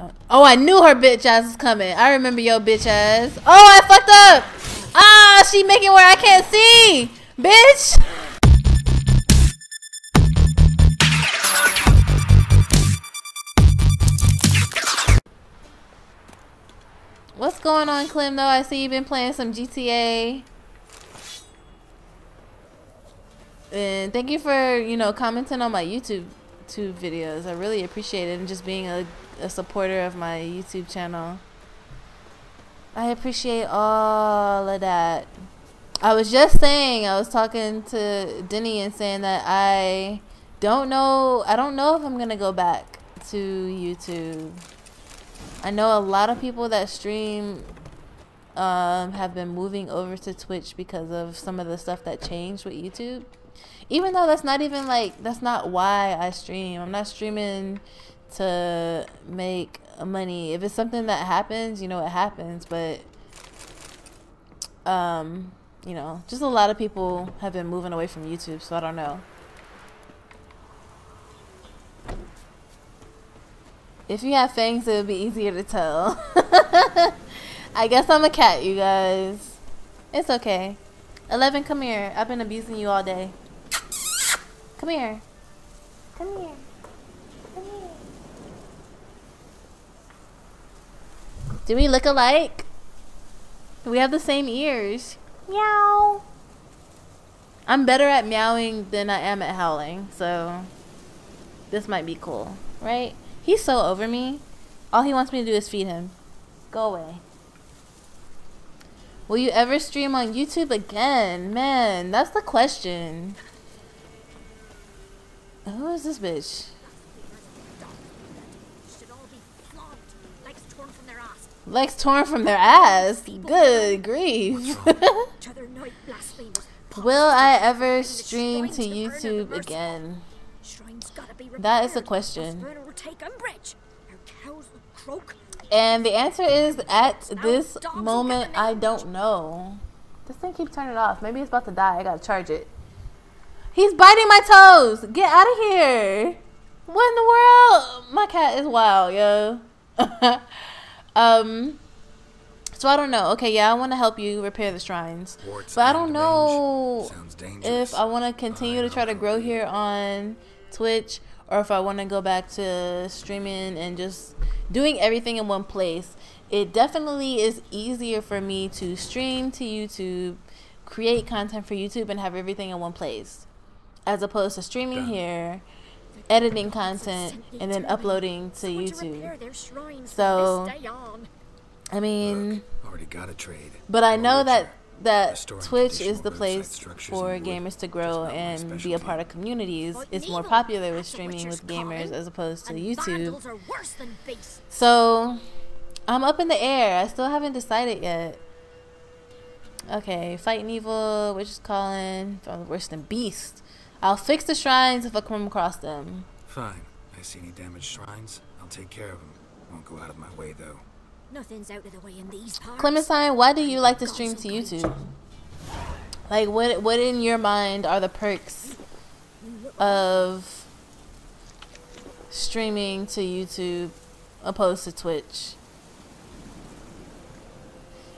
Don't. Oh, I knew her bitch ass was coming. I remember your bitch ass. Oh, I fucked up. Ah, she making where I can't see, bitch. What's going on, Clem? Though I see you've been playing some GTA. And thank you for you know commenting on my YouTube YouTube videos. I really appreciate it and just being a, a supporter of my YouTube channel. I appreciate all of that. I was just saying, I was talking to Denny and saying that I don't know, I don't know if I'm going to go back to YouTube. I know a lot of people that stream um, have been moving over to Twitch because of some of the stuff that changed with YouTube even though that's not even like that's not why I stream. I'm not streaming to make money. If it's something that happens, you know, it happens, but um, you know, just a lot of people have been moving away from YouTube, so I don't know. If you have fangs, it would be easier to tell. I guess I'm a cat, you guys. It's okay. 11, come here. I've been abusing you all day. Come here. Come here. Come here. Do we look alike? We have the same ears. Meow. I'm better at meowing than I am at howling, so this might be cool, right? He's so over me. All he wants me to do is feed him. Go away. Will you ever stream on YouTube again? Man, that's the question. Who is this bitch? Legs torn from their ass. Good grief. Will I ever stream to YouTube again? That is a question. And the answer is at this moment, I don't know. This thing keeps turning off. Maybe it's about to die. I gotta charge it. He's biting my toes. Get out of here. What in the world? My cat is wild, yo. um. So I don't know. Okay, yeah, I want to help you repair the shrines, Warts but I don't know if I want to continue to try to grow here on Twitch or if I want to go back to streaming and just doing everything in one place. It definitely is easier for me to stream to YouTube, create content for YouTube, and have everything in one place as opposed to streaming here, editing content, and then uploading to YouTube. So, I mean, already got a trade. But I know that that Twitch is the place for gamers to grow and be a part of communities. It's more popular with streaming with gamers as opposed to YouTube. So, I'm up in the air. I still haven't decided yet. Okay, fighting evil, which is calling, worse than beast. I'll fix the shrines if I come across them. Fine. I see any damaged shrines, I'll take care of them. Won't go out of my way, though. Nothing's out of the way in these parts. Clementine, why do you like to stream to YouTube? Like, what what in your mind are the perks of streaming to YouTube opposed to Twitch?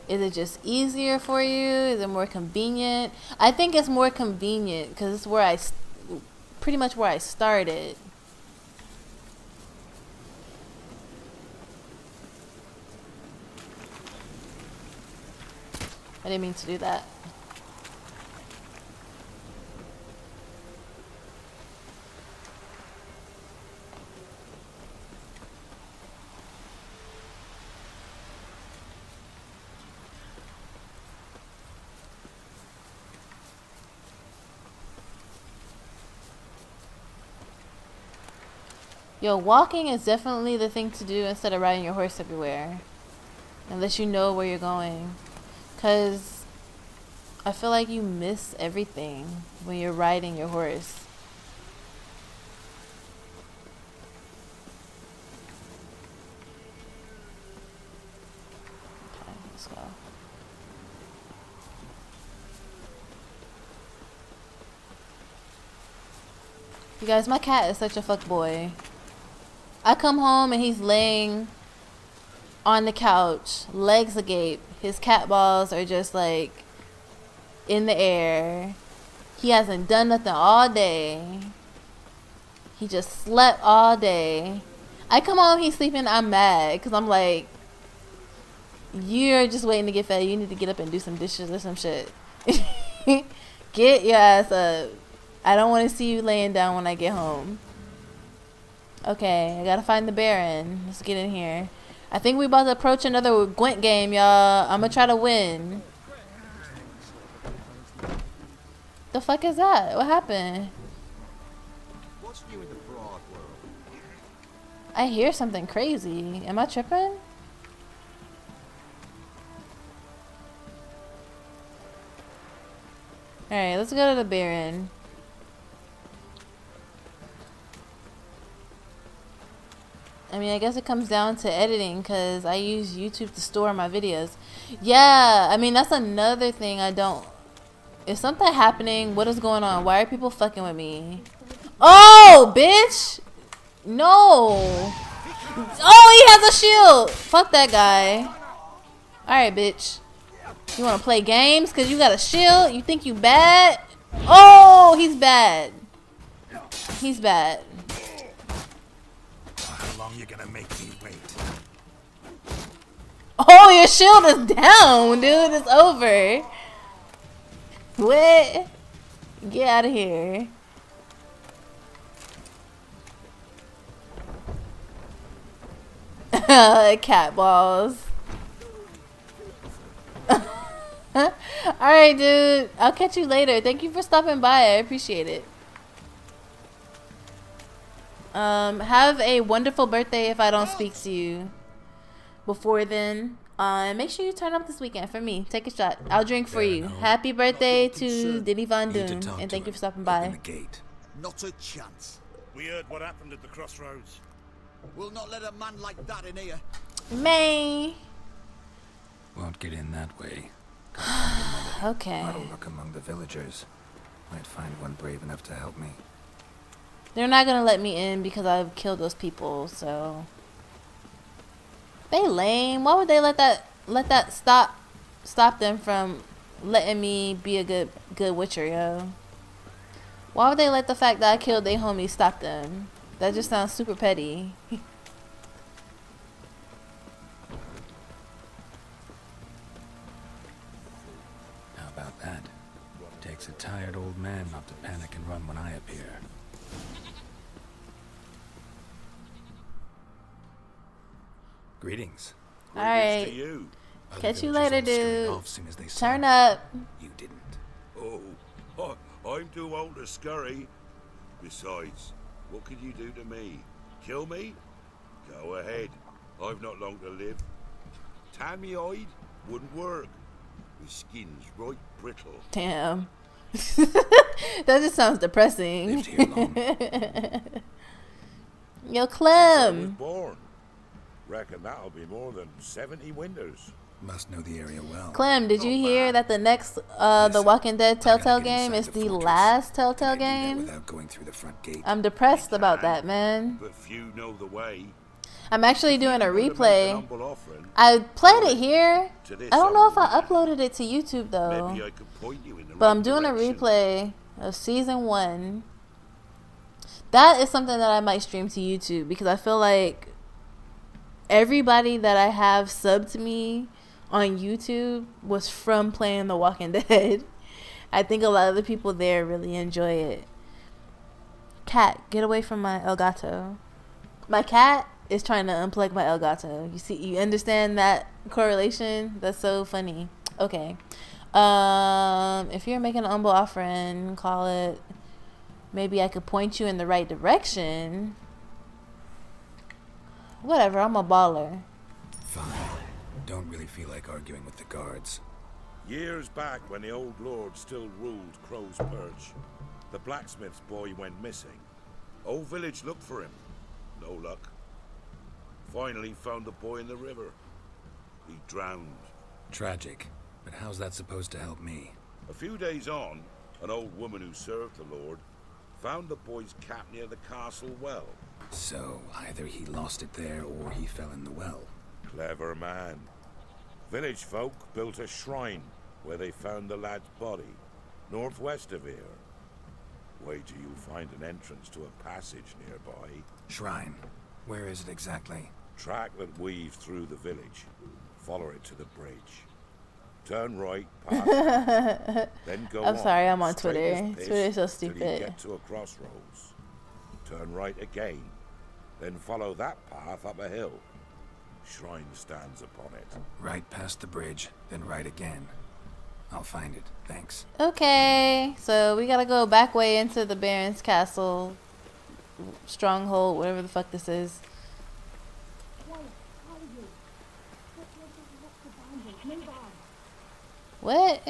Is it just easier for you? Is it more convenient? I think it's more convenient because it's where I, pretty much where I started. I didn't mean to do that. Yo, walking is definitely the thing to do instead of riding your horse everywhere. Unless you know where you're going. Because I feel like you miss everything when you're riding your horse. Okay, let's go. You guys, my cat is such a fuck boy. I come home and he's laying on the couch, legs agape. His cat balls are just like in the air. He hasn't done nothing all day. He just slept all day. I come home, he's sleeping. I'm mad because I'm like, you're just waiting to get fed. You need to get up and do some dishes or some shit. get your ass up. I don't want to see you laying down when I get home. Okay, I gotta find the Baron. Let's get in here. I think we about to approach another Gwent game, y'all. I'm gonna try to win. The fuck is that? What happened? I hear something crazy. Am I tripping? Alright, let's go to the Baron. I mean, I guess it comes down to editing because I use YouTube to store my videos. Yeah, I mean, that's another thing I don't... Is something happening? What is going on? Why are people fucking with me? Oh, bitch! No! Oh, he has a shield! Fuck that guy. Alright, bitch. You want to play games because you got a shield? You think you bad? Oh, he's bad. He's bad long you gonna make me wait? Oh, your shield is down, dude. It's over. What? Get out of here. Cat balls. Alright, dude. I'll catch you later. Thank you for stopping by. I appreciate it. Um, have a wonderful birthday if I don't speak to you before then. Uh, make sure you turn up this weekend for me. Take a shot. I'll drink for you. Happy birthday to Diddy Von Doom, and thank you for stopping by. Not a chance. We heard what happened at the crossroads. We'll not let a man like that in here. May. Won't get in that way. okay. I'll look among the villagers. Might find one brave enough to help me. They're not gonna let me in because I've killed those people, so they lame. Why would they let that let that stop stop them from letting me be a good good witcher, yo? Why would they let the fact that I killed their homie stop them? That just sounds super petty. How about that? Takes a tired old man not to panic and run when I appear. Greetings. All right. You. Catch you later, dude. Turn up. You didn't. Oh, I'm too old to scurry. Besides, what could you do to me? Kill me? Go ahead. I've not long to live. Tan me wouldn't work. My skin's right brittle. Damn. that just sounds depressing. Yo, Clem. Born. Reckon that'll be more than 70 windows. Must know the area well. Clem, did you hear that the next uh the Walking Dead Telltale game is the, the last Telltale game? Without going through the front gate. I'm depressed about that, man. But few know the way. I'm actually doing a replay. I played it here. I don't know if I uploaded it to YouTube though. But I'm doing a replay of season one. That is something that I might stream to YouTube because I feel like everybody that I have subbed to me on YouTube was from playing The Walking Dead. I think a lot of the people there really enjoy it. Cat, get away from my Elgato. My cat is trying to unplug my Elgato. You see, you understand that correlation? That's so funny. Okay. Um, if you're making an humble offering, call it. Maybe I could point you in the right direction. Whatever, I'm a baller. Fine. Don't really feel like arguing with the guards. Years back, when the old lord still ruled Crow's Perch, the blacksmith's boy went missing. Old village looked for him. No luck. Finally found the boy in the river. He drowned. Tragic. But how's that supposed to help me? A few days on, an old woman who served the lord found the boy's cap near the castle well. So, either he lost it there or he fell in the well. Clever man. Village folk built a shrine where they found the lad's body, northwest of here. Wait till you find an entrance to a passage nearby. Shrine. Where is it exactly? Track that weaves through the village. Follow it to the bridge. Turn right, past it, then go I'm on, sorry, I'm on straight Twitter. as piss Twitter's so till you stupid. get to a crossroads. Turn right again, then follow that path up a hill. Shrine stands upon it. Right past the bridge, then right again. I'll find it. Thanks. Okay, so we gotta go back way into the Baron's castle, stronghold, whatever the fuck this is. What?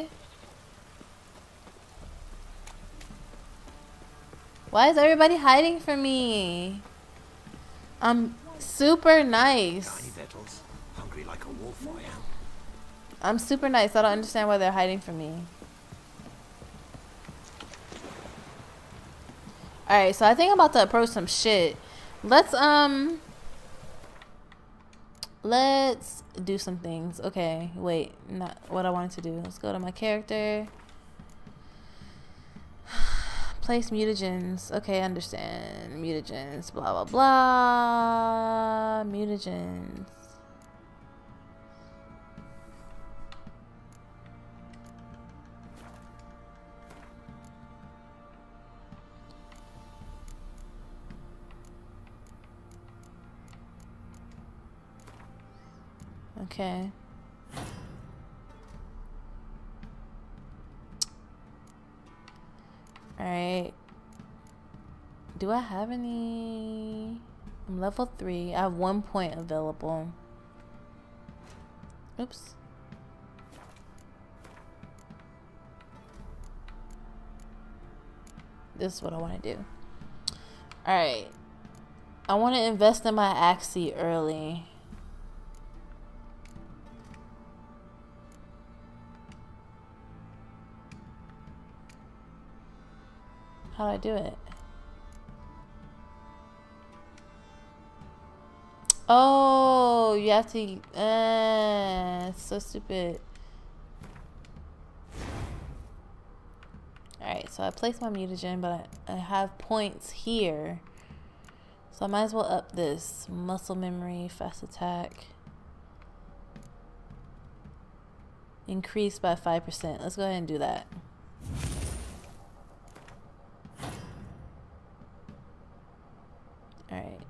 Why is everybody hiding from me? I'm super nice. Hungry like a wolf I am. I'm super nice. I don't understand why they're hiding from me. Alright, so I think I'm about to approach some shit. Let's, um... Let's do some things. Okay, wait. Not what I wanted to do. Let's go to my character. Place mutagens. Okay, understand. Mutagens. Blah, blah, blah. Mutagens. Okay. Alright. Do I have any? I'm level 3. I have one point available. Oops. This is what I want to do. Alright. I want to invest in my Axii early. How do I do it? Oh, you have to. Uh, so stupid. Alright, so I placed my mutagen, but I, I have points here. So I might as well up this. Muscle memory, fast attack. Increased by 5%. Let's go ahead and do that. Alright.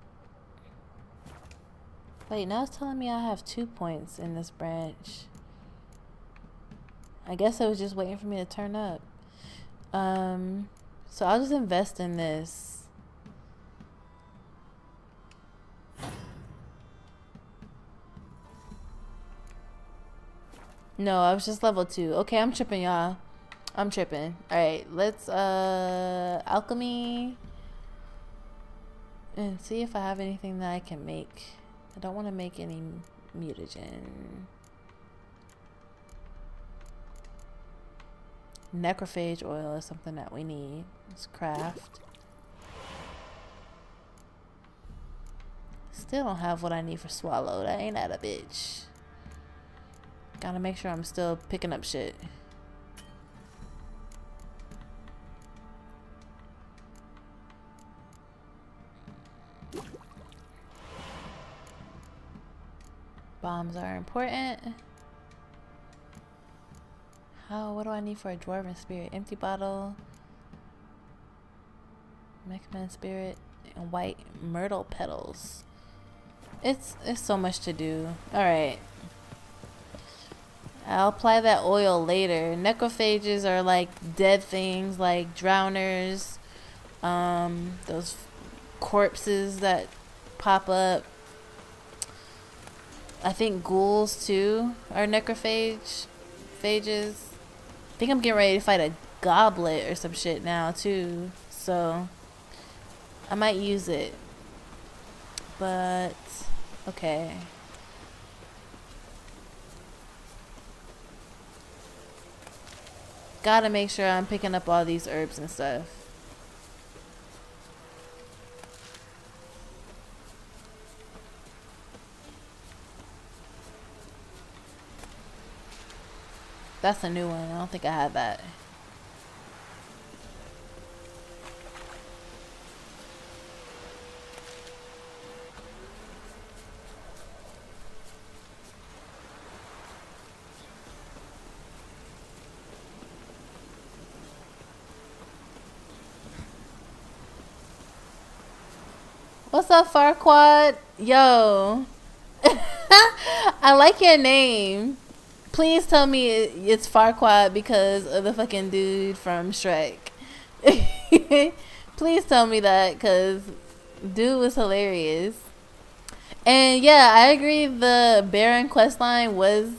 Wait, now it's telling me I have two points in this branch. I guess it was just waiting for me to turn up. Um, so I'll just invest in this. No, I was just level two. Okay, I'm tripping, y'all. I'm tripping. Alright, let's, uh, alchemy. And see if I have anything that I can make. I don't want to make any mutagen. Necrophage oil is something that we need. Let's craft. Still don't have what I need for swallow. That ain't that a bitch. Gotta make sure I'm still picking up shit. Bombs are important. How? What do I need for a dwarven spirit? Empty bottle. Mahakaman spirit and white myrtle petals. It's it's so much to do. All right. I'll apply that oil later. Necrophages are like dead things, like drowners, um, those corpses that pop up. I think ghouls too are necrophage phages. I think I'm getting ready to fight a foglet or some shit now too. So I might use it. But okay. Gotta make sure I'm picking up all these herbs and stuff. That's a new one. I don't think I had that. What's up, Farquad? Yo. I like your name. Please tell me it's Farquad because of the fucking dude from Shrek. Please tell me that because dude was hilarious. And yeah, I agree the Baron quest line was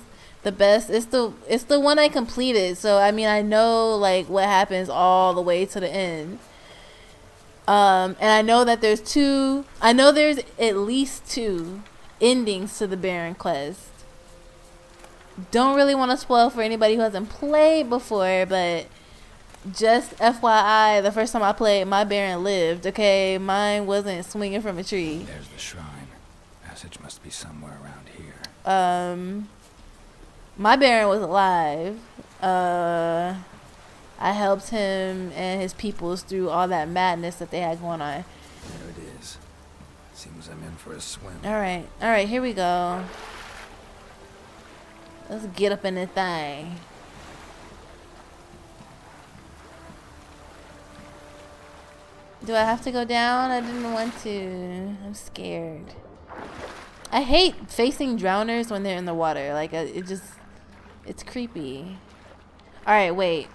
the best. It's the it's the one I completed. So I mean I know like what happens all the way to the end. Um, and I know that there's two. I know there's at least two endings to the Baron quest. Don't really want to spoil for anybody who hasn't played before, but just FYI, the first time I played, my Baron lived. Okay, mine wasn't swinging from a tree. There's the shrine. Passage must be somewhere around here. Um, my Baron was alive. Uh I helped him and his peoples through all that madness that they had going on. There it is. Seems I'm in for a swim. All right, all right, here we go. Let's get up in the thing. Do I have to go down? I didn't want to. I'm scared. I hate facing drowners when they're in the water. Like, uh, it just, it's creepy. All right, wait.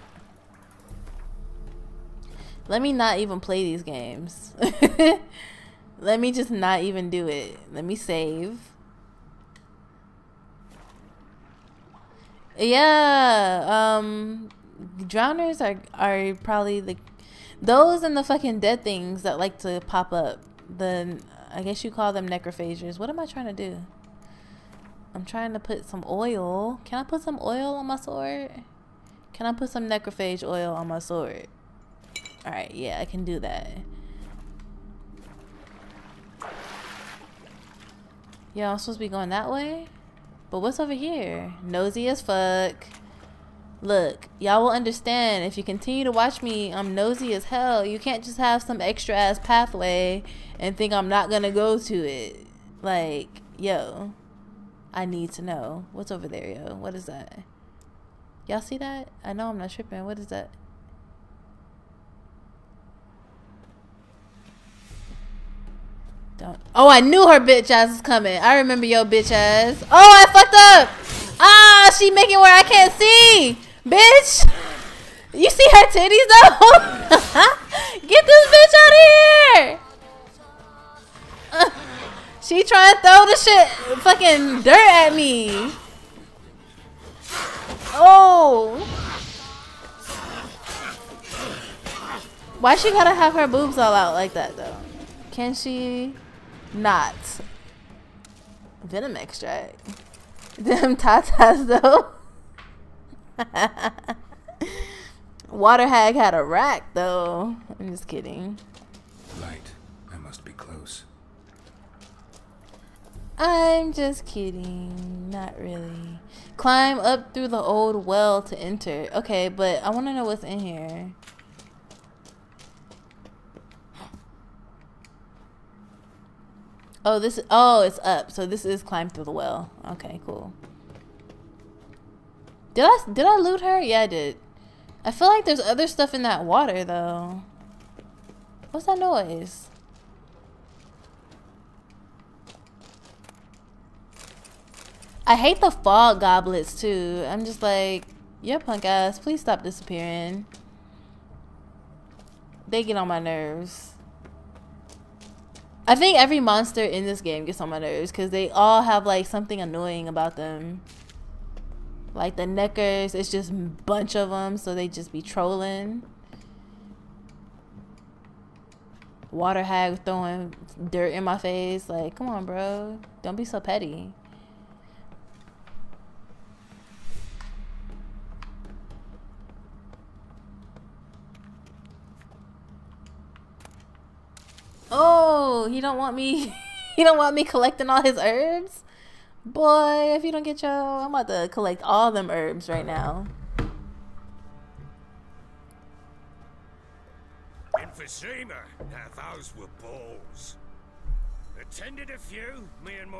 Let me not even play these games. Let me just not even do it. Let me save. Yeah, um drowners are are probably the those and the fucking dead things that like to pop up. The I guess you call them necrophagers. What am I trying to do? I'm trying to put some oil. Can I put some oil on my sword? Can I put some necrophage oil on my sword? Alright, yeah, I can do that. Yeah, I'm supposed to be going that way? But what's over here? Nosy as fuck. Look, y'all will understand if you continue to watch me, I'm nosy as hell. You can't just have some extra ass pathway and think I'm not gonna go to it. Like, yo, I need to know. What's over there, yo? What is that? Y'all see that? I know I'm not tripping. What is that? Don't. Oh, I knew her bitch ass was coming. I remember your bitch ass. Oh, I fucked up. Ah, she making where I can't see. Bitch. You see her titties though? Get this bitch out of here. She trying to throw the shit fucking dirt at me. Oh. Why she gotta have her boobs all out like that though? Can she? Not venom extract. Them tatas though. Water hag had a rack though. I'm just kidding. Light. I must be close. I'm just kidding. Not really. Climb up through the old well to enter. Okay, but I want to know what's in here. Oh, this. Oh, it's up. So this is climb through the well. Okay, cool. Did I did I loot her? Yeah, I did. I feel like there's other stuff in that water though. What's that noise? I hate the foglets too. I'm just like, yeah, punk ass, please stop disappearing. They get on my nerves. I think every monster in this game gets on my nerves because they all have like something annoying about them. Like the nekkers, it's just a bunch of them, so they just be trolling. Water hag throwing dirt in my face. Like, come on, bro. Don't be so petty. Oh, he don't want me. he don't want me collecting all his herbs. Boy, if you don't get your, I'm about to collect all them herbs right now. Emphysema, now those were balls. Attended a few, me and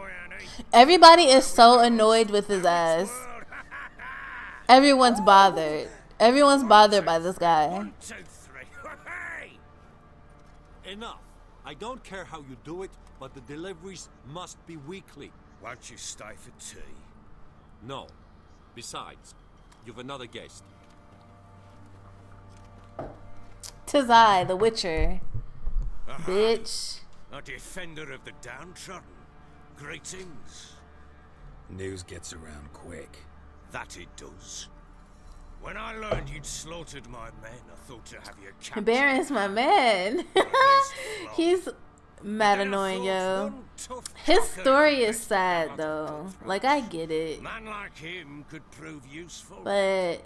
Everybody is so annoyed with his ass. Everyone's bothered. Everyone's bothered by this guy. Enough. I don't care how you do it, but the deliveries must be weekly. Won't you stay for tea? No. Besides, you've another guest. Tis I, the Witcher. Bitch. A defender of the downtrodden. Greetings. News gets around quick. That it does. When I learned you'd slaughtered my men, I thought to have you captured. Baron's my man. He's mad annoying, yo. His story is sad though. Like I get it, Man like him could prove useful. but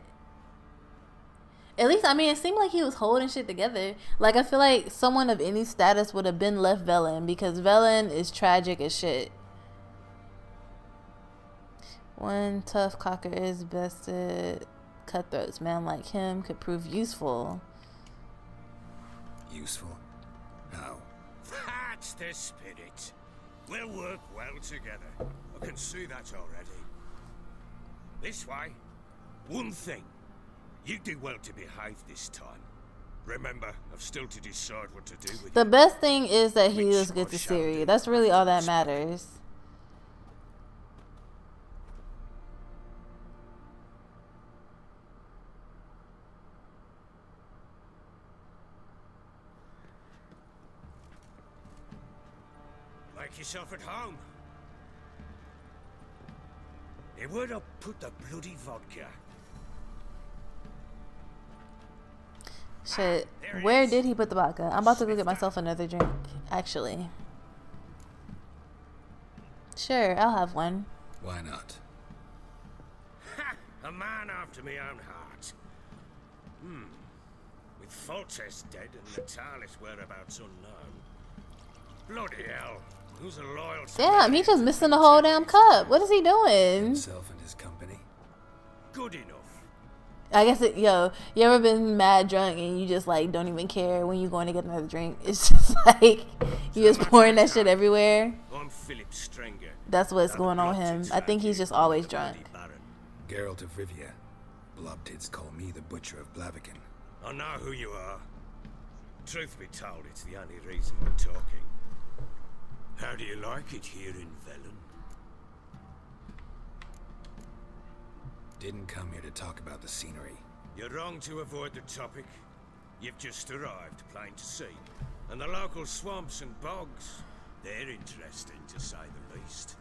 at least I mean it seemed like he was holding shit together. Like I feel like someone of any status would have been left Velen because Velen is tragic as shit. One tough cocker is bested. Cutthroats, man like him could prove useful. Useful? How? That's the spirit. We'll work well together. I can see that already. This way. One thing. You do well to behave this time. Remember, I've still to decide what to do with The you. best thing is that he was good to Ciri. That's really all that matters. Make yourself at home. Hey, where'd I put the bloody vodka? Shit. Where did he put the vodka? I'm about to go get myself another drink, actually. Sure, I'll have one. Why not? Ha! A man after my own heart. Hmm. With Foltest dead and Natalis whereabouts unknown. Bloody hell. Who's a loyal Damn, he just missing the whole damn cup. What is he doing? Himself and his company? Good enough. I guess it, yo, you ever been mad drunk and you just like don't even care when you're going to get another drink? It's just like you just pouring that shit everywhere. I'm Phillip Strenger. That's what's going on with him. I think he's just always drunk. Geralt of Rivia. Blobtits call me the Butcher of Blaviken. I know who you are. Truth be told, it's the only reason we're talking. How do you like it here in Velen? Didn't come here to talk about the scenery. You're wrong to avoid the topic. You've just arrived, plain to see. And the local swamps and bogs, they're interesting to say the least.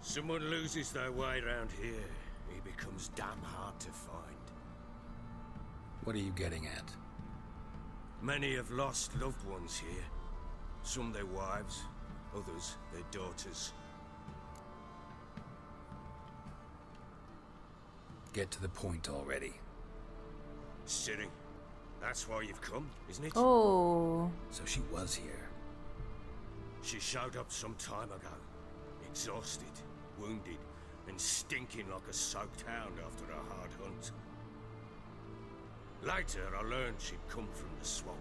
Someone loses their way around here, he becomes damn hard to find. What are you getting at? Many have lost loved ones here. Some their wives, others their daughters. Get to the point already. Ciri, that's why you've come, isn't it? Oh, So she was here. She showed up some time ago, exhausted, wounded, and stinking like a soaked hound after a hard hunt. Later, I learned she'd come from the swamp.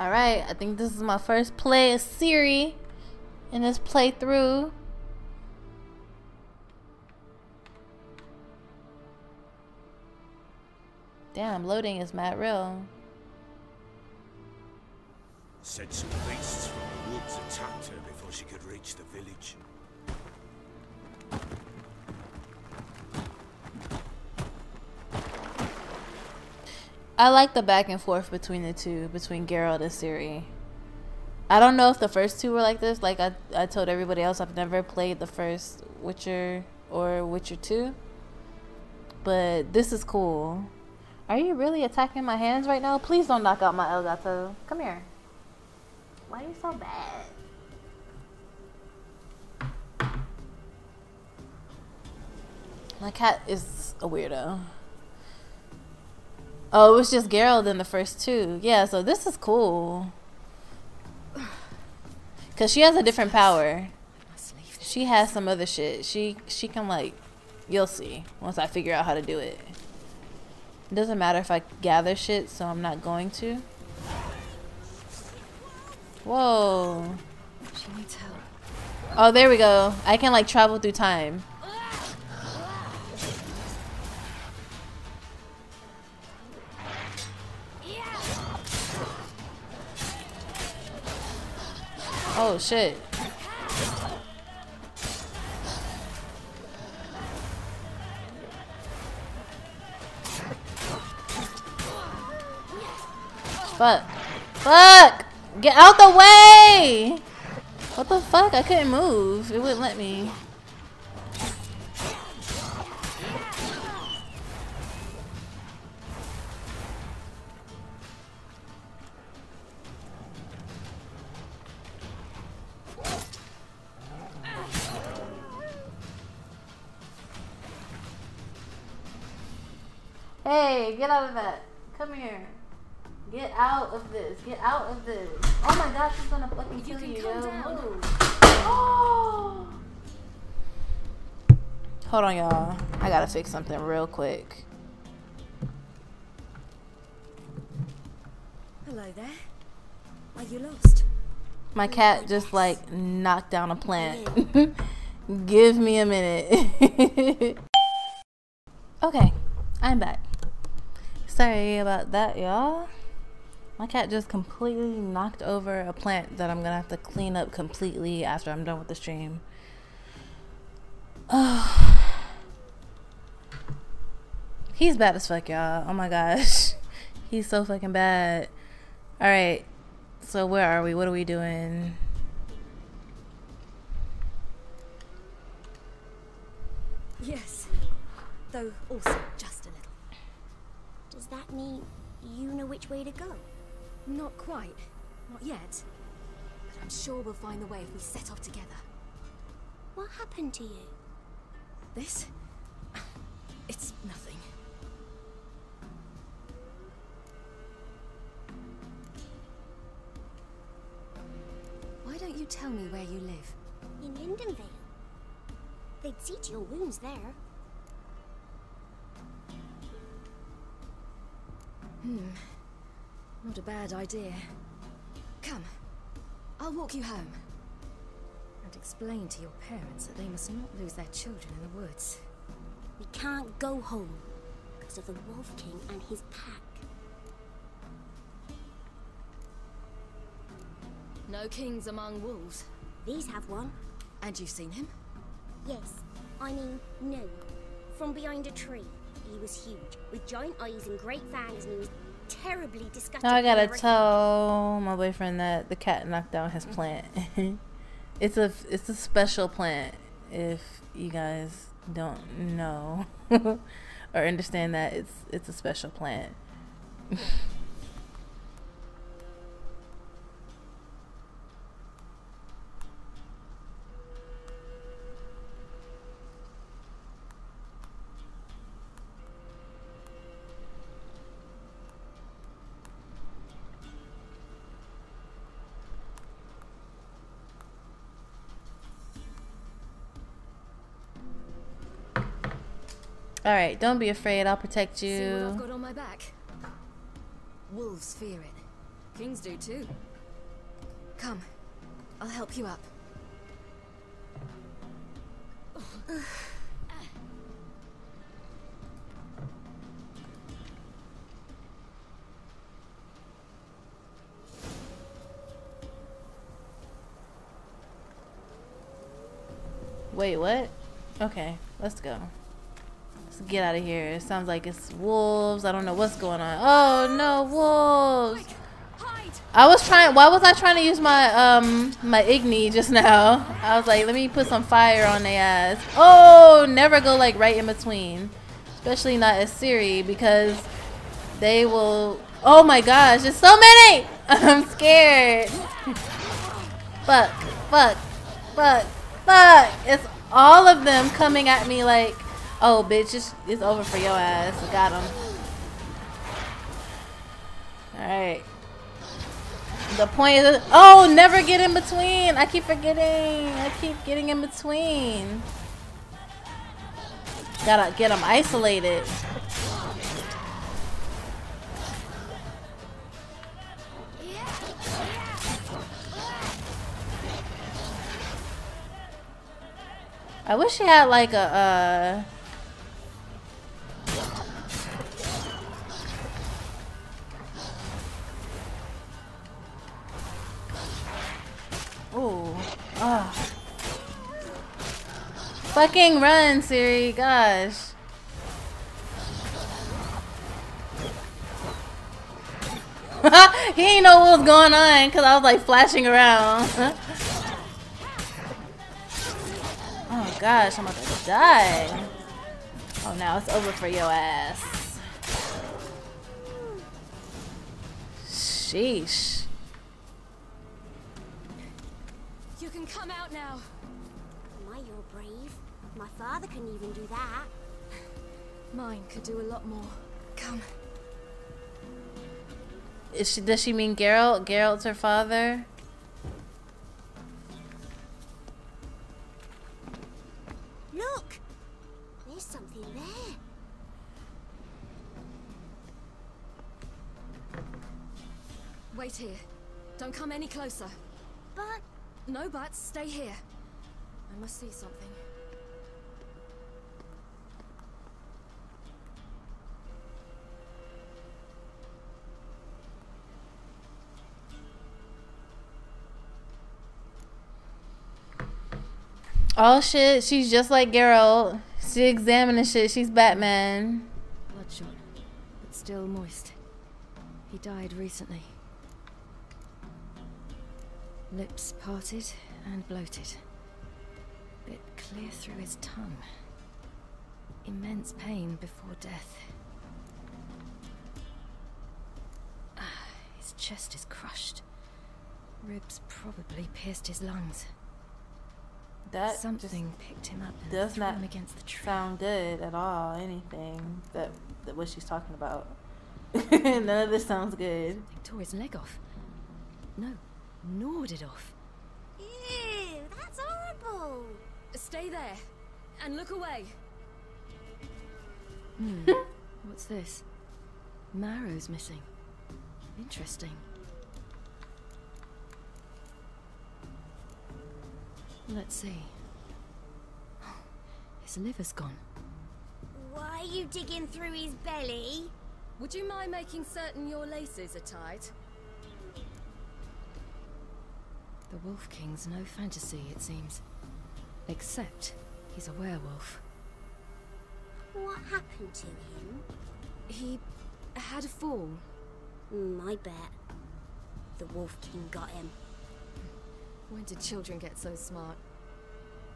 All right. I think this is my first play of Ciri in this playthrough. Damn, loading is mad real. Said some beasts from the woods attacked her before she could reach the village. I like the back and forth between the two, between Geralt and Ciri. I don't know if the first two were like this. Like I, I told everybody else, I've never played the first Witcher or Witcher 2. But this is cool. Are you really attacking my hands right now? Please don't knock out my Elgato. Come here. Why are you so bad? My cat is a weirdo. Oh, it was just Geralt in the first two. Yeah, so this is cool. Cause she has a different power. she has some other shit. She she can like, you'll see once I figure out how to do it. It doesn't matter if I gather shit, so I'm not going to. Whoa. She needs help. Oh, there we go. I can like travel through time. Oh shit. Fuck. Fuck! Get out the way! What the fuck? I couldn't move. It wouldn't let me. Of this. Get out of this. Oh my gosh, it's gonna fucking kill you, yo. Move. Oh. Hold on, y'all. I gotta fix something real quick. Hello there. Are you lost? My cat just like knocked down a plant. Give me a minute. okay, I'm back. Sorry about that, y'all. My cat just completely knocked over a plant that I'm gonna have to clean up completely after I'm done with the stream. Oh. He's bad as fuck, y'all. Oh my gosh. He's so fucking bad. Alright. So where are we? What are we doing? Yes. Though also just a little. Does that mean you know which way to go? Not quite. Not yet. But I'm sure we'll find the way if we set off together. What happened to you? This? It's nothing. Why don't you tell me where you live? In Lindenvale. They'd see to your wounds there. Hmm. Not a bad idea. Come. I'll walk you home. And explain to your parents that they must not lose their children in the woods. We can't go home because of the Wolf King and his pack. No kings among wolves. These have one. And you've seen him? Yes. I mean, no. From behind a tree. He was huge, with giant eyes and great fangs, and he was terribly disgusting. Now I gotta tell my boyfriend that the cat knocked down his plant. it's a it's a special plant. If you guys don't know or understand that, it's it's a special plant. All right, don't be afraid. I'll protect See what I've you. got on my back? Wolves fear it. Kings do too. Come. I'll help you up. Wait, what? Okay, let's go. Get out of here. It sounds like it's wolves. I don't know what's going on. Oh no, wolves! I was trying. Why was I trying to use my um my igni just now? I was like, let me put some fire on their ass. Oh, never go like right in between, especially not as Ciri because they will. Oh my gosh, there's so many. I'm scared. fuck, fuck, fuck, fuck. It's all of them coming at me like, oh bitch, it's, it's over for your ass. Got him. All right. The point is, oh, never get in between. I keep forgetting. I keep getting in between. Gotta get them isolated. I wish she had like a, uh... Ooh. Ah. Fucking run, Ciri. Gosh. he didn't know what was going on because I was like flashing around. oh gosh, I'm about to die. Oh, now it's over for your ass. Sheesh. You can come out now. My, you're brave. My father couldn't even do that. Mine could do a lot more. Come. Is she, does she mean Geralt? Geralt's her father? Look! There's something there. Wait here. Don't come any closer. But No buts. Stay here. I must see something. Oh shit, she's just like Geralt. She examining shit. She's Batman. Bloodshot, but still moist. He died recently. Lips parted and bloated. Bit clear through his tongue. Immense pain before death. Ah, His chest is crushed. Ribs probably pierced his lungs. That Something picked him up and does threw not him against the tree. sound good at all. Anything that, that what she's talking about. None of this sounds good. Something tore his leg off. No, gnawed it off. ew, that's horrible. Stay there and look away. Hmm. What's this? Marrow's missing. Interesting. Let's see. His liver's gone. Why are you digging through his belly? Would you mind making certain your laces are tied? The Wolf King's no fantasy, it seems. Except he's a werewolf. What happened to him? He had a fall. Mm, I bet. The Wolf King got him. When did children get so smart?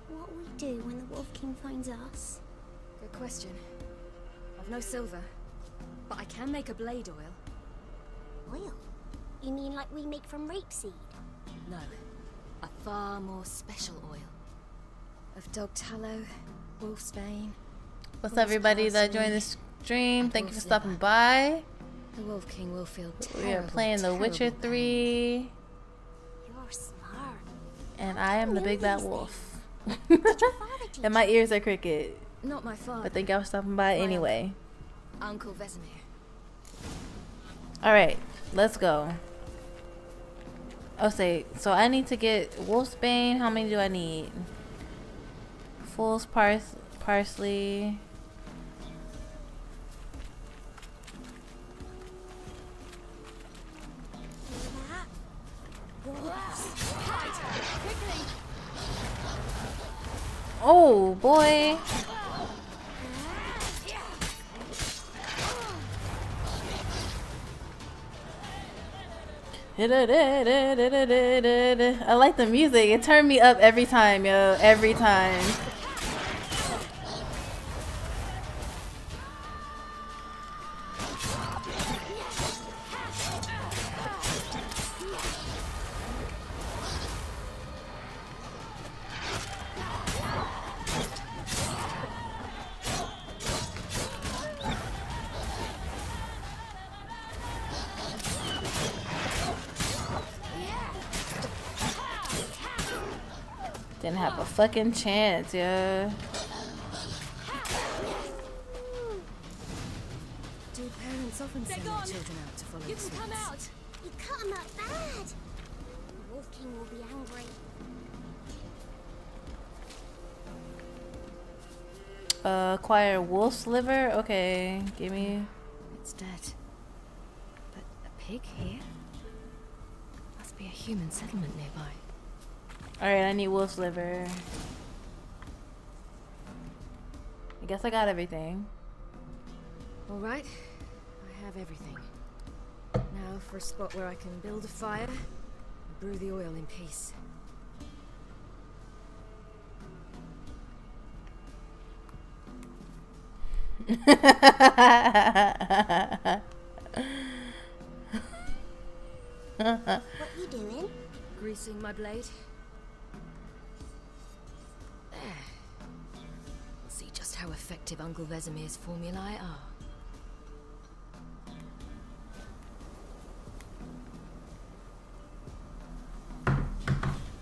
What will we do when the Wolf King finds us? Good question. I've no silver, but I can make a blade oil. Oil? You mean like we make from rapeseed? No, far more special oil. Of dog tallow, wolfsbane. What's Wolf's up, everybody that joined the stream? Thank you for stopping by. The Wolf King will feel We are playing The Witcher pain. 3, You're smart. and I am the big bad wolf. Did your father teach and my ears are crooked. Not my father. But thank y'all for stopping by anyway. Uncle Vesemir. Alright, let's go. Oh, say, so I need to get Wolfsbane. How many do I need? Fool's pars parsley. Oh, boy. I like the music. It turned me up every time, yo. Every time. Fucking chance, yeah. Do parents often send their children out to follow You the can come out. You cut him up bad. The Wolf King will be angry. Uh, acquire wolf's liver. Okay, give me. It's dead. But a pig here? Must be a human settlement nearby. All right, I need wolf's liver. I guess I got everything. All right, I have everything. Now for a spot where I can build a fire and brew the oil in peace. What you doing? Greasing my blade. How effective Uncle Vesemir's formulae are.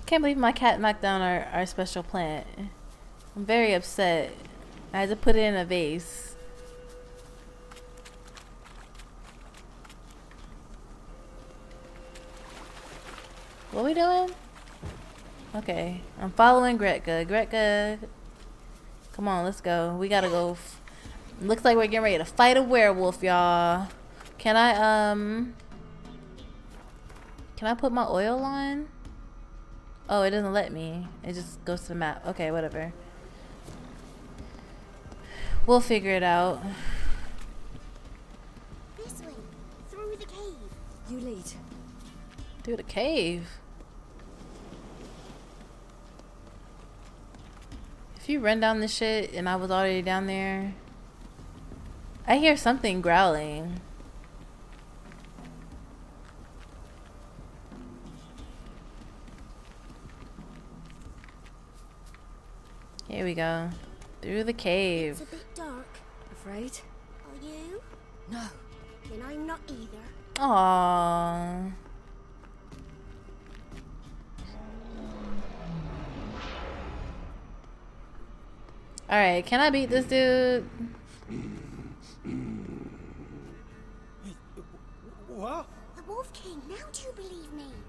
Can't believe my cat knocked down our, our special plant. I'm very upset. I had to put it in a vase. What are we doing? Okay, I'm following Gretka. Gretka, come on, let's go. We gotta go. Looks like we're getting ready to fight a werewolf, y'all. Can I, um... Can I put my oil on? Oh, it doesn't let me. It just goes to the map. Okay, whatever. We'll figure it out. This way. Through the cave. You lead. Through the cave. If you run down this shit and I was already down there, I hear something growling. Here we go. Through the It's cave. a bit dark. Afraid? Are you? No. Then I'm not either. Aww. Alright, can I beat this dude? What? The Wolf King, now do you believe me? I do. Hide.